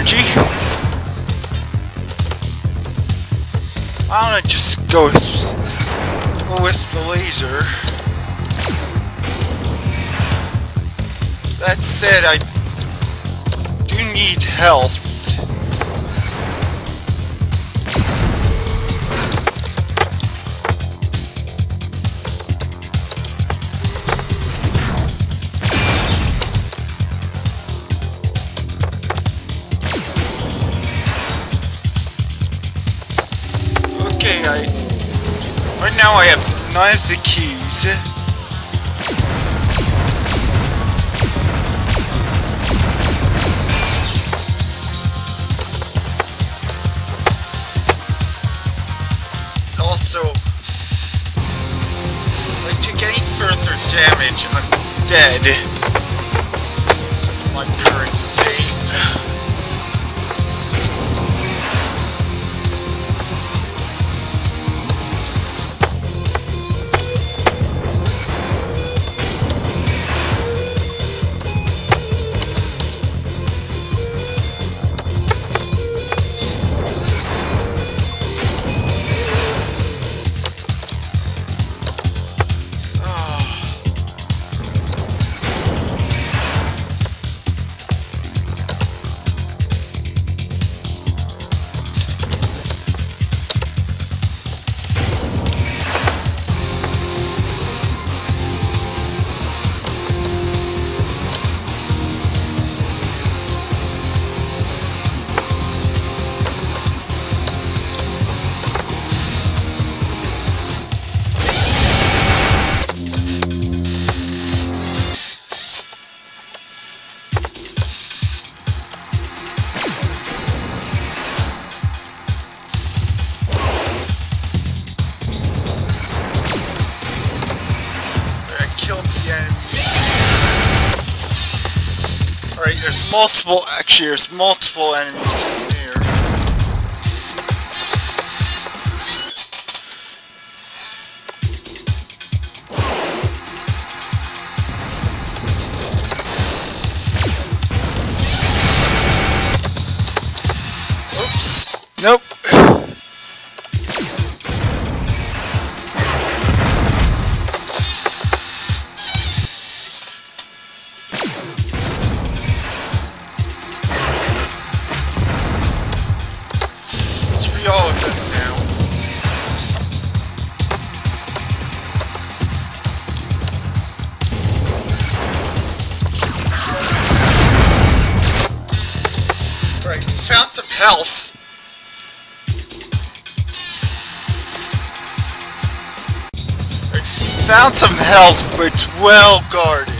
energy. Why don't I just go with the laser? That said, I do need health. I have the keys. Also, like to get further damage, I'm dead. My current multiple, there's multiple enemies found some health, but it's well guarded.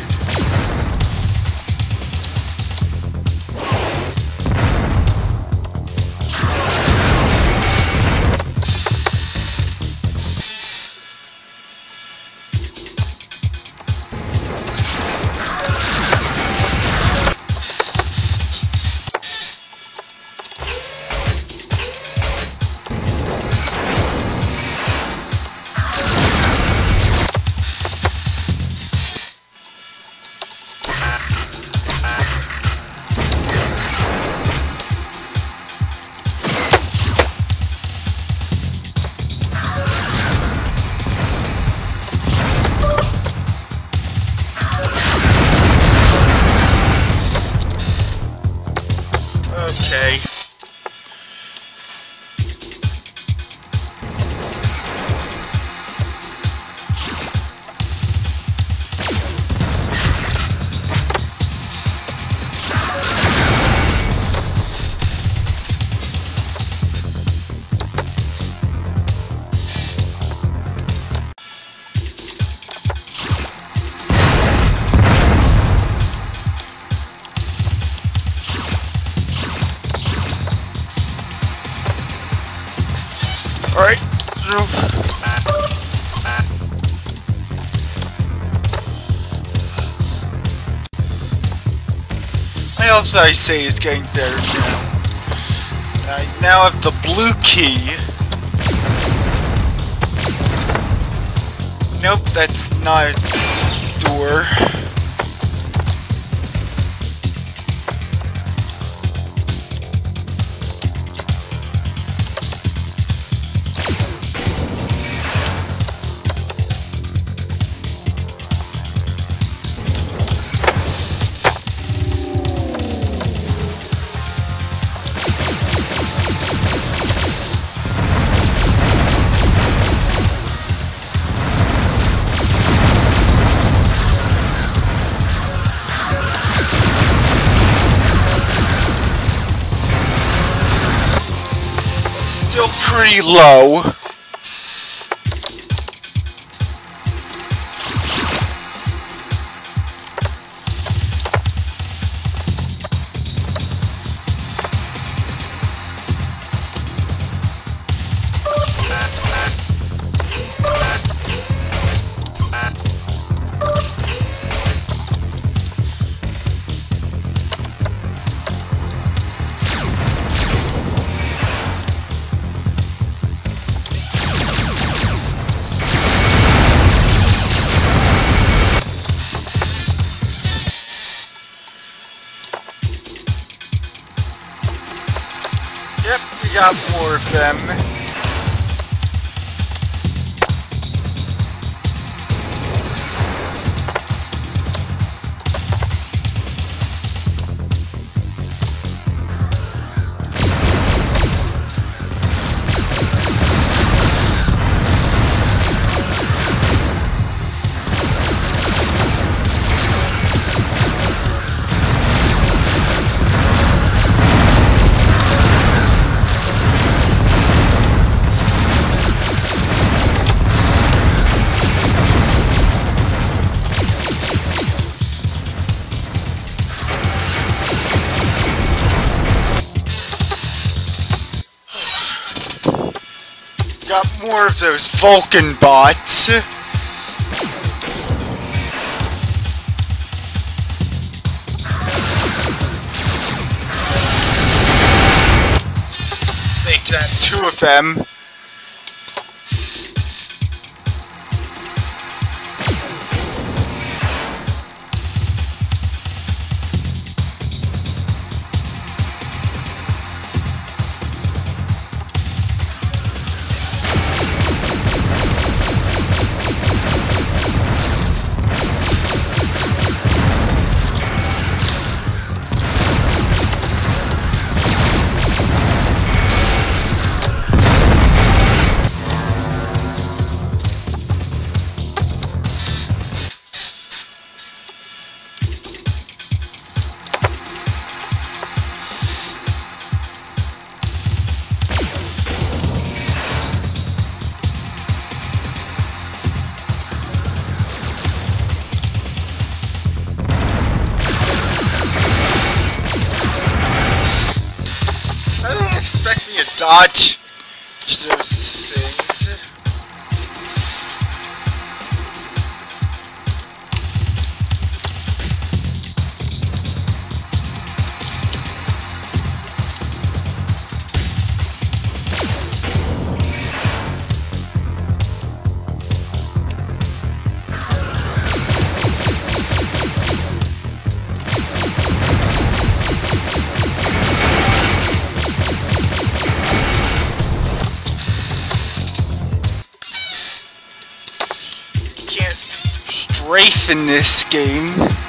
I say, is getting better now. I now have the blue key. Nope, that's not a door. Pretty low. Them. More of those Vulcan bots. Make that two of them. aç. İşte strafe in this game.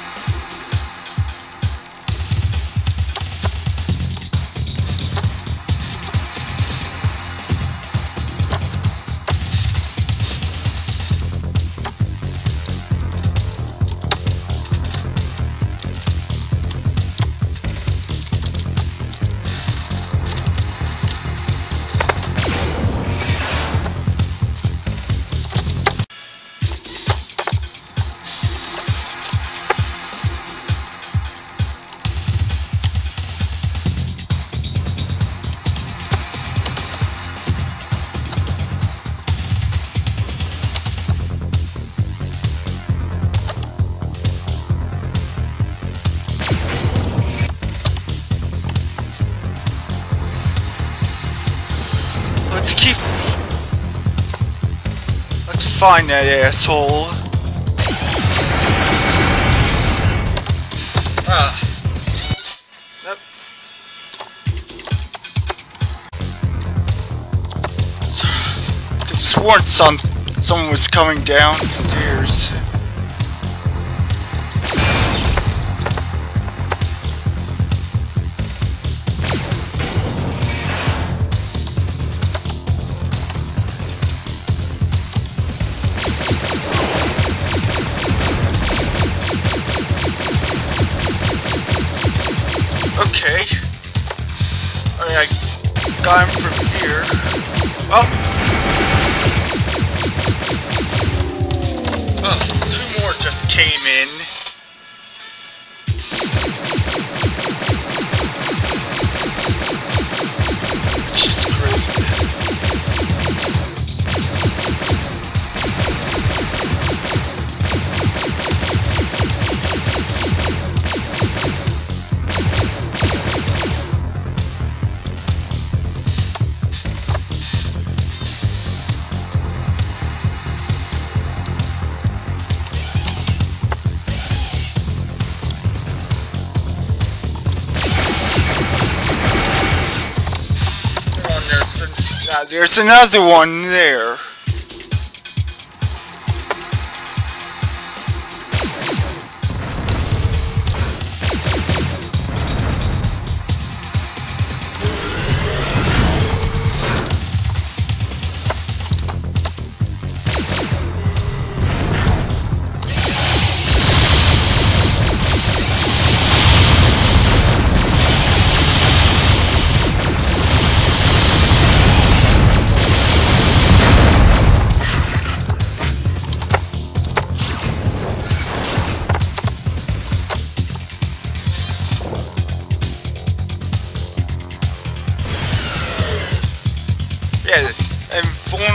Find that asshole. Ah. Yep. Could've sworn some someone was coming downstairs. There's another one there.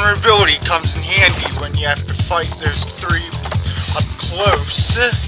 Vulnerability comes in handy when you have to fight those three up close.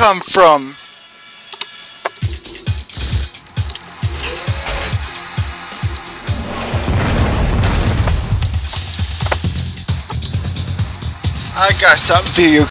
Come from? I got something for you.